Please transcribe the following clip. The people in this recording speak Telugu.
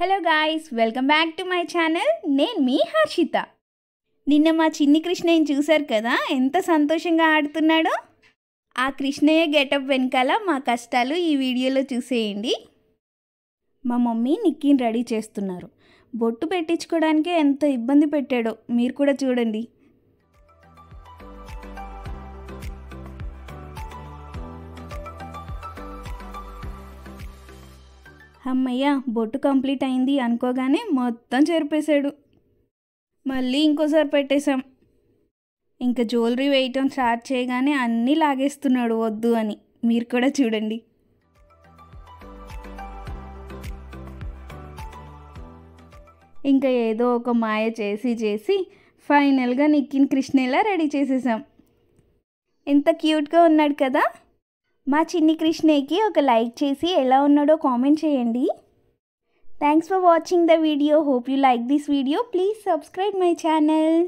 Hello guys welcome back to my channel నేను మీ హర్షిత. నిన్న మా చిన్ని కృష్ణయ్యని చూశారు కదా ఎంత సంతోషంగా ఆడుతున్నాడో? ఆ కృష్ణయ్య గెటప్ వెనకాల మా కష్టాలు ఈ వీడియోలో చూసేయండి. మా మమ్మీ నిక్కీని రెడీ చేస్తున్నారు. బొట్టు పెట్టించుకోవడానికే ఎంత ఇబ్బంది పెట్టాడో మీరు కూడా చూడండి. అమ్మయ్య బొట్టు కంప్లీట్ అయింది అనుకోగానే మొత్తం చెరిపేశాడు. మళ్ళీ ఇంకోసారి పెట్టేశాం. ఇంకా జ్యువెలరీ వేయటం స్టార్ట్ చేయగానే అన్నీ లాగేస్తున్నాడు వద్దు అని. మీరు కూడా చూడండి. ఇంకా ఏదో ఒక మాయ చేసి చేసి ఫైనల్గా నిక్కిన్ కృష్ణేలా రెడీ చేసేసాం. ఎంత క్యూట్గా ఉన్నాడు కదా! మా చిన్ని కృష్ణయ్యకి ఒక లైక్ చేసి ఎలా ఉన్నాడో కామెంట్ చేయండి. Thanks for watching the video hope you like this video please subscribe my channel